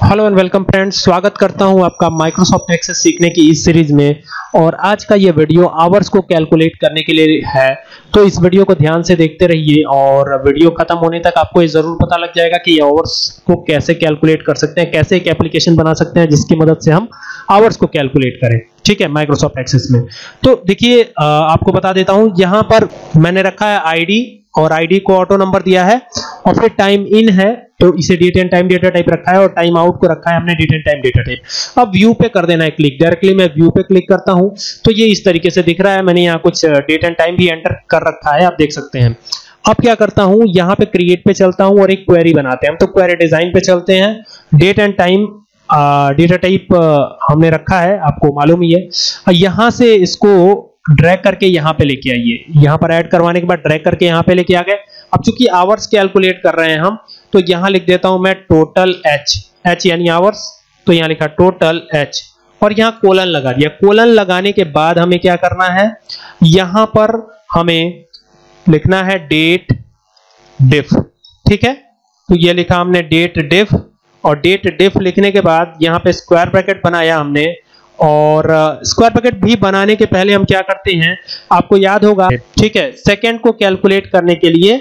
Hello and welcome friends स्वागत करता हूँ आपका माइक्रोसॉफ्ट एक्सेस सीखने की इस सीरीज़ में। और आज का ये वीडियो आवर्स को कैलकुलेट करने के लिए है। तो इस वीडियो को ध्यान से देखते रहिए और वीडियो खत्म होने तक आपको ये ज़रूर पता लग जाएगा कि आवर्स को कैसे कैलकुलेट कर सकते हैं, कैसे एक एप्लीकेशन बना सकते हैं, जिसकी मदद से हम आवर्स को कैलकुलेट करें। ठीक है माइक्रोसॉफ्ट एक्सेस में। तो देखिए आपको बता देता हूँ, यहाँ पर मैंने रखा है आईडी और आईडी को ऑटो नंबर दिया है। और फिर टाइम इन है तो इसे date and time data type रखा है और टाइम आउट को रखा है हमने date and time data type अब व्यू पे कर देना है क्लिक डायरेक्टली मैं व्यू पे क्लिक करता हूँ तो ये इस तरीके से दिख रहा है। मैंने यहाँ कुछ डेट एंड टाइम भी एंटर कर रखा है, आप देख सकते हैं। अब क्या करता हूँ, यहाँ पे क्रिएट पे चलता हूँ और एक क्वेरी बनाते हैं। हम तो क्वेरी डिज़ाइन पे चलते हैं। Date and time data type हमने रखा है, आपको मालूम ही है। यहाँ से इसको ड्रैग करके यहाँ पे लेके आइए। यहाँ पर ऐड करवाने के बाद ड्रैग करके यहाँ पे लेके आ गए। अब चूँकि आवर्स कैलकुलेट कर रहे हैं हम तो यहाँ लिख देता हूँ मैं टोटल एच एच यानी आवर्स तो यहाँ लिखा टोटल एच और यहाँ कोलन लगा दिया। कोलन लगाने के बाद हमें क्या करना है? यहाँ पर हमें लिखना है डेट डिफ ठीक है? तो ये लिखा हमने डेट डिफ और डेट डिफ लिखने के बाद यहाँ पे स्क्वायर ब्रैकेट बनाया हमने। और स्क्वायर ब्रैकेट भी बनाने के पहले हम क्या करते हैं आपको याद होगा ठीक है सेकंड को कैलकुलेट करने के लिए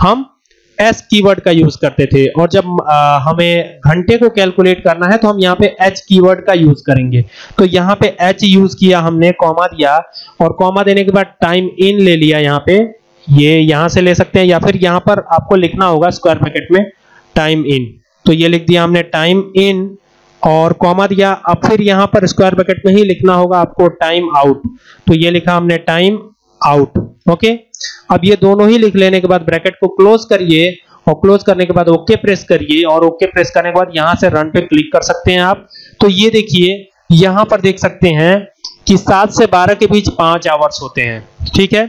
हम एस कीवर्ड का यूज़ करते थे और जब आ, हमें घंटे को कैलकुलेट करना है तो हम यहाँ पे एच कीवर्ड का यूज़ करेंगे। तो यहाँ पे एच यूज़ किया हमने कॉमा दिया और कॉमा देने के बाद टाइम इन ले लिया यहाँ पे। ये यहाँ से ले सकते हैं या फिर यहाँ पर आपको लिखना होगा स्क्वायर ब्रैकेट में टाइम इन तो ये लिख दिया हमने टाइम इन और कॉमा दिया। अब फिर यहाँ पर स्क्वायर ब्रैकेट में ही लिखना होगा आपको टाइम आउट तो ये लिखा हमने टाइम आउट ओके अब ये दोनों ही लिख लेने के बाद ब्रैकेट को क्लोज करिए और क्लोज करने के बाद ओके प्रेस करिए और ओके प्रेस करने के बाद यहाँ से रन पे क्लिक कर सकते हैं आप। तो ये देखिए, यहाँ पर देख सकते हैं कि 7 से 12 के बीच 5 आवर्स होते हैं। ठीक है?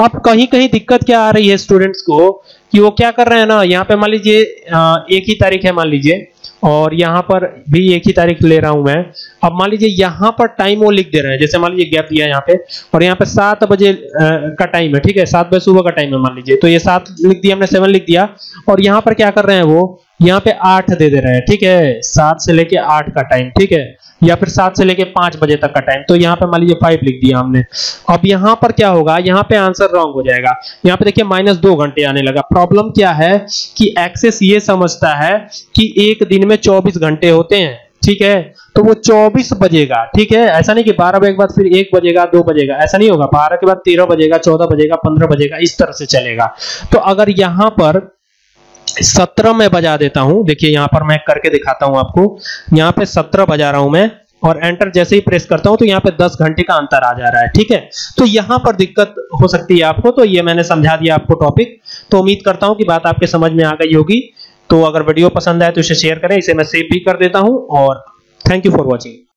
अब कहीं कहीं दिक्कत क्या आ रही है स्टूडेंट्स को कि वो क्या कर रहे हैं ना? यहाँ पे मान लीजिए एक ही तारीख है मान लीजिए। और यहाँ पर भी एक ही तारीख ले रहा हूँ मैं। अब मान लीजिए यहाँ पर टाइम वो लिख दे रहे हैं, जैसे मान लीजिए गैप दिया यहाँ पे, और यहाँ पे सात बजे का टाइम है, ठीक है? सात बजे सुबह का टाइम है मान लीजिए। तो ये सात लिख दिया हमने सेवन लिख दिया। और यहाँ पर क्या कर रहे हैं वो? यहाँ पे आठ दे दे रहे हैं, ठीक है? सात से लेके आठ का टाइम ठीक है? या फिर सात से लेके पाँच बजे तक का टाइम तो यहाँ पे मान लीजिए फाइव लिख दिया हमने। अब यहाँ पर क्या होगा? यहाँ पे आंसर रॉन्ग हो जाएगा। यहाँ पे देखिए माइनस दो घंटे आने लगा। प्रॉब्लम क्या है कि एक्सेस ये समझता है कि एक दिन में चौबीस घंटे होते हैं। ठीक है? तो वो 24 बजेगा। ठीक है? ऐसा नहीं कि 12 बजे के बाद फिर एक बजेगा, दो बजेगा। ऐसा नहीं होगा। 12 के बाद 13 बजेगा 14 बजेगा 15 बजेगा। इस तरह से चलेगा। तो अगर यहाँ पर सत्रह में बजा देता हूँ। देखिए, यहाँ पर मैं करके दिखाता हूँ आपको। यहाँ पे सत्रह बजा रहा हूँ मैं, और एंटर जैसे ही प्रेस करता हूँ तो यहाँ पे 10 घंटे का अंतर आ जा रहा है, ठीक है? तो यहाँ पर दिक्कत हो सकती है आपको तो ये मैंने समझा दिया आपको टॉपिक तो उम्मीद करता हूँ कि बात आपके समझ में आ गई होगी। तो अगर वीडियो पसंद आए तो इसे शेयर करें, इसे मैं सेव भी कर देता हूँ, और थैंक यू फॉर वॉचिंग